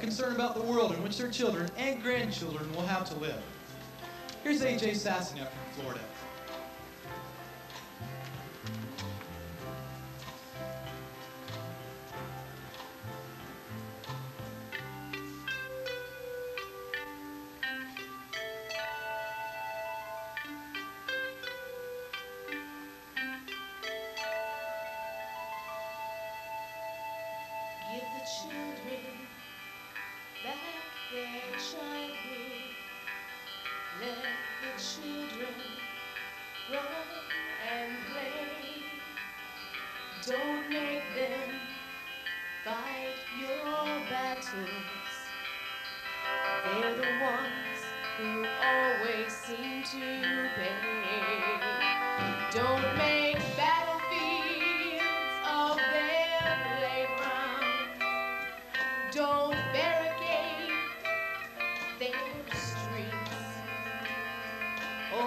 are concerned about the world in which their children and grandchildren will have to live. Here's AJ Sassing from Florida. Children back their childhood. Let the children run and play. Don't make them fight your battles. They're the ones who always seem to pay. Don't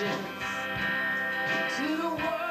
to the world.